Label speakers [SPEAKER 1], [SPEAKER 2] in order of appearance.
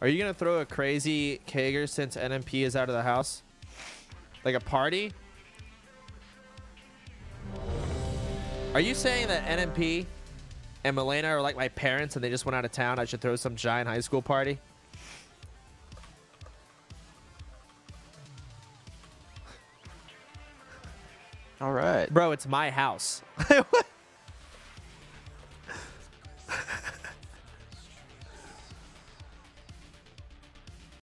[SPEAKER 1] Are you gonna throw a crazy Kager since NMP is out of the house? Like a party? Are you saying that NMP and Malena are like my parents and they just went out of town? I should throw some giant high school party?
[SPEAKER 2] All right.
[SPEAKER 1] Bro, it's my house.